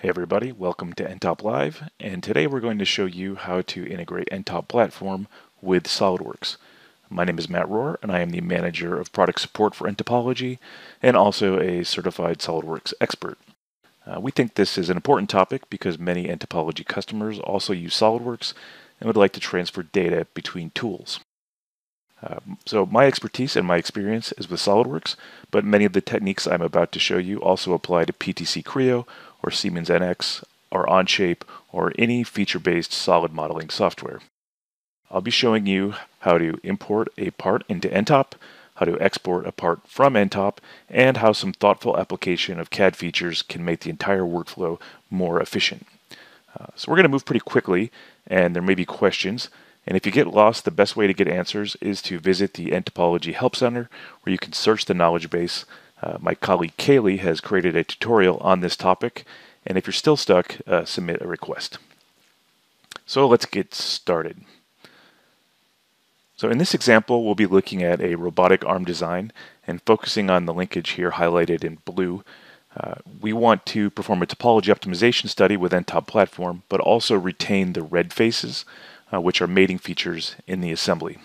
Hey everybody, welcome to NTOP Live, and today we're going to show you how to integrate NTOP Platform with SOLIDWORKS. My name is Matt Rohr, and I am the Manager of Product Support for N-Topology, and also a Certified SOLIDWORKS expert. Uh, we think this is an important topic because many N-Topology customers also use SOLIDWORKS and would like to transfer data between tools. Um, so my expertise and my experience is with SOLIDWORKS, but many of the techniques I'm about to show you also apply to PTC Creo or Siemens NX or Onshape or any feature-based solid modeling software. I'll be showing you how to import a part into NTOP, how to export a part from NTOP, and how some thoughtful application of CAD features can make the entire workflow more efficient. Uh, so we're going to move pretty quickly, and there may be questions. And if you get lost, the best way to get answers is to visit the N-Topology Help Center, where you can search the knowledge base. Uh, my colleague Kaylee has created a tutorial on this topic, and if you're still stuck, uh, submit a request. So let's get started. So in this example, we'll be looking at a robotic arm design and focusing on the linkage here highlighted in blue. Uh, we want to perform a topology optimization study with NTOP platform, but also retain the red faces uh, which are mating features in the assembly.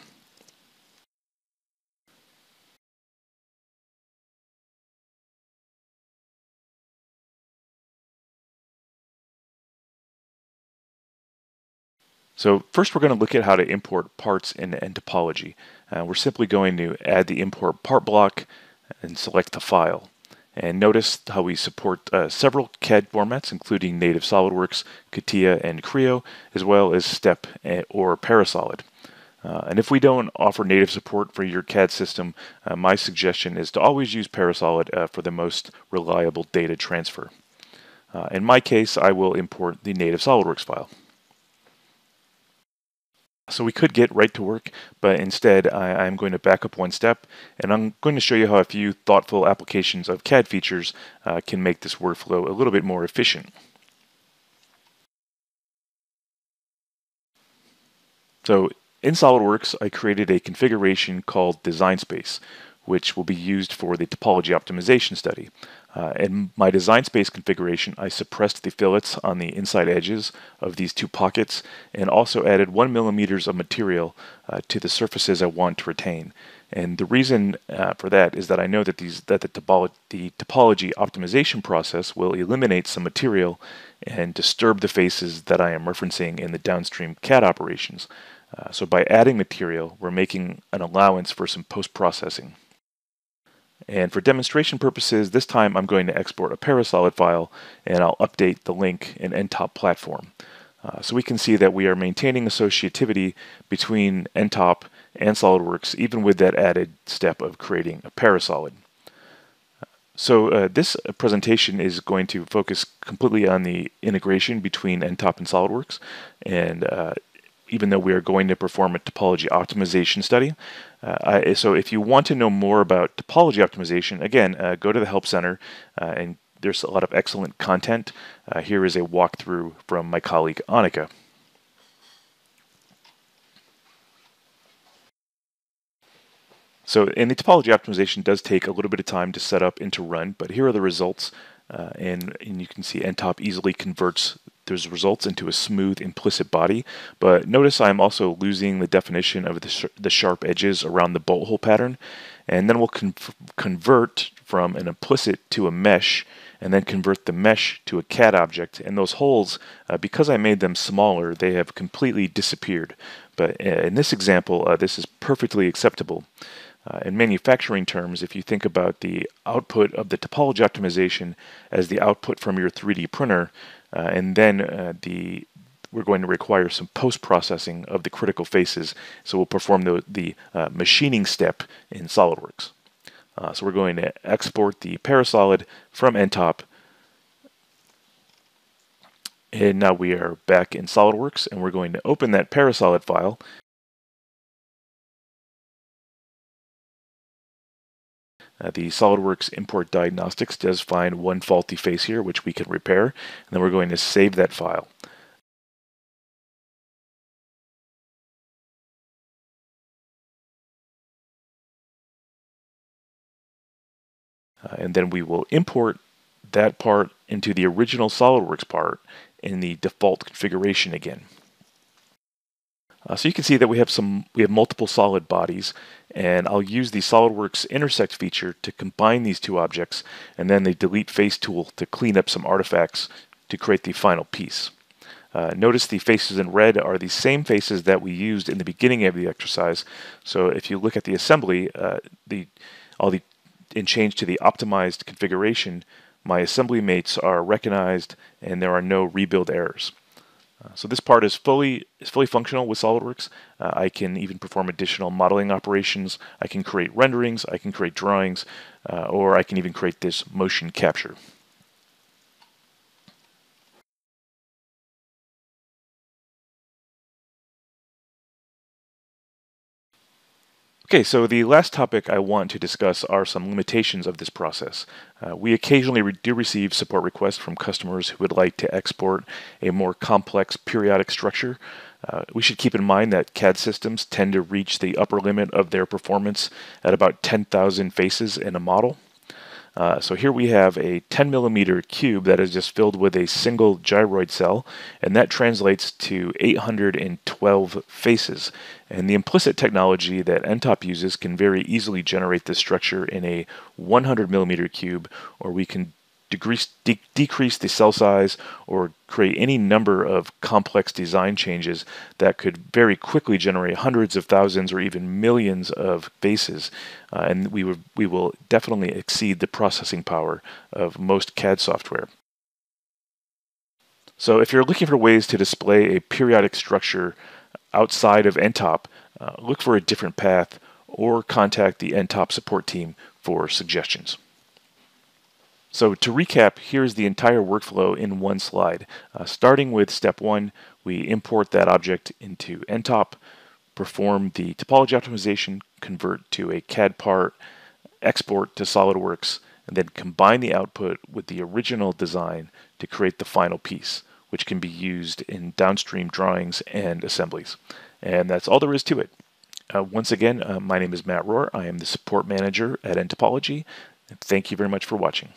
So first we're going to look at how to import parts into N-Topology. Uh, we're simply going to add the import part block and select the file. And notice how we support uh, several CAD formats, including native SOLIDWORKS, CATIA, and Creo, as well as STEP eh, or Parasolid. Uh, and if we don't offer native support for your CAD system, uh, my suggestion is to always use Parasolid uh, for the most reliable data transfer. Uh, in my case, I will import the native SOLIDWORKS file. So we could get right to work, but instead I, am going to back up one step and I'm going to show you how a few thoughtful applications of CAD features uh, can make this workflow a little bit more efficient. So in SOLIDWORKS, I created a configuration called Design Space, which will be used for the topology optimization study. Uh, in my design space configuration, I suppressed the fillets on the inside edges of these two pockets and also added one millimeters of material uh, to the surfaces I want to retain. And the reason uh, for that is that I know that these that the, topolo the topology optimization process will eliminate some material and disturb the faces that I am referencing in the downstream CAD operations. Uh, so by adding material, we're making an allowance for some post-processing. And for demonstration purposes, this time I'm going to export a Parasolid file and I'll update the link in NTOP platform. Uh, so we can see that we are maintaining associativity between NTOP and SOLIDWORKS even with that added step of creating a Parasolid. So uh, this presentation is going to focus completely on the integration between NTOP and SOLIDWORKS and uh, even though we are going to perform a topology optimization study. Uh, so if you want to know more about topology optimization, again, uh, go to the Help Center uh, and there's a lot of excellent content. Here is a walkthrough from my colleague Annika. So, and the topology optimization does take a little bit of time to set up and to run, but here are the results. Uh, and, and you can see NTOP easily converts those results into a smooth implicit body. But notice I'm also losing the definition of the, sh the sharp edges around the bolt hole pattern. And then we'll con convert from an implicit to a mesh and then convert the mesh to a CAD object. And those holes, uh, because I made them smaller, they have completely disappeared. But uh, in this example, uh, this is perfectly acceptable. Uh, in manufacturing terms, if you think about the output of the topology optimization as the output from your 3D printer, uh, and then uh, the we're going to require some post-processing of the critical faces, so we'll perform the, the uh, machining step in SOLIDWORKS. Uh, so we're going to export the Parasolid from NTOP, and now we are back in SOLIDWORKS, and we're going to open that Parasolid file, Uh, the SOLIDWORKS import diagnostics does find one faulty face here, which we can repair, and then we're going to save that file. Uh, and then we will import that part into the original SOLIDWORKS part in the default configuration again. Uh, so you can see that we have some we have multiple solid bodies and I'll use the SOLIDWORKS intersect feature to combine these two objects and then the delete face tool to clean up some artifacts to create the final piece. Uh, notice the faces in red are the same faces that we used in the beginning of the exercise. So if you look at the assembly, uh, the all the in change to the optimized configuration, my assembly mates are recognized and there are no rebuild errors. Uh, so this part is fully is fully functional with SOLIDWORKS. Uh, I can even perform additional modeling operations. I can create renderings, I can create drawings, uh, or I can even create this motion capture. Okay, so the last topic I want to discuss are some limitations of this process. Uh, we occasionally re do receive support requests from customers who would like to export a more complex periodic structure. Uh, we should keep in mind that CAD systems tend to reach the upper limit of their performance at about 10,000 faces in a model. Uh, so here we have a 10 millimeter cube that is just filled with a single gyroid cell, and that translates to 812 faces. And the implicit technology that NTOP uses can very easily generate this structure in a 100 millimeter cube, or we can decrease, de decrease the cell size or create any number of complex design changes that could very quickly generate hundreds of thousands or even millions of faces. Uh, and we, we will definitely exceed the processing power of most CAD software. So if you're looking for ways to display a periodic structure outside of NTOP, uh, look for a different path or contact the NTOP support team for suggestions. So to recap, here's the entire workflow in one slide. Uh, starting with step one, we import that object into NTOP, perform the topology optimization, convert to a CAD part, export to SOLIDWORKS, and then combine the output with the original design to create the final piece, which can be used in downstream drawings and assemblies. And that's all there is to it. Uh, once again, uh, my name is Matt Rohr. I am the support manager at Ntopology. Thank you very much for watching.